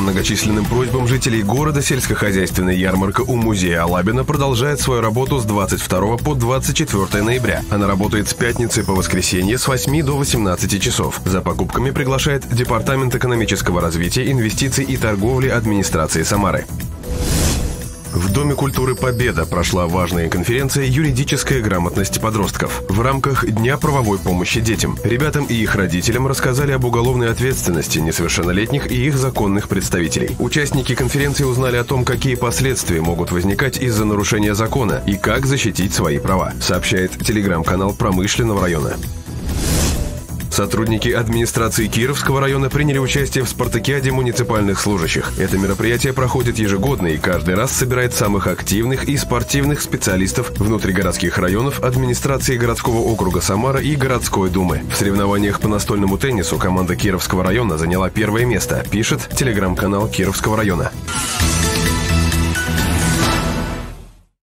многочисленным просьбам жителей города сельскохозяйственная ярмарка у музея Алабина продолжает свою работу с 22 по 24 ноября. Она работает с пятницы по воскресенье с 8 до 18 часов. За покупками приглашает Департамент экономического развития, инвестиций и торговли администрации Самары. В Доме культуры «Победа» прошла важная конференция «Юридическая грамотность подростков». В рамках Дня правовой помощи детям ребятам и их родителям рассказали об уголовной ответственности несовершеннолетних и их законных представителей. Участники конференции узнали о том, какие последствия могут возникать из-за нарушения закона и как защитить свои права, сообщает телеграм-канал промышленного района. Сотрудники администрации Кировского района приняли участие в спартакиаде муниципальных служащих. Это мероприятие проходит ежегодно и каждый раз собирает самых активных и спортивных специалистов внутригородских районов администрации городского округа Самара и городской думы. В соревнованиях по настольному теннису команда Кировского района заняла первое место, пишет телеграм-канал Кировского района.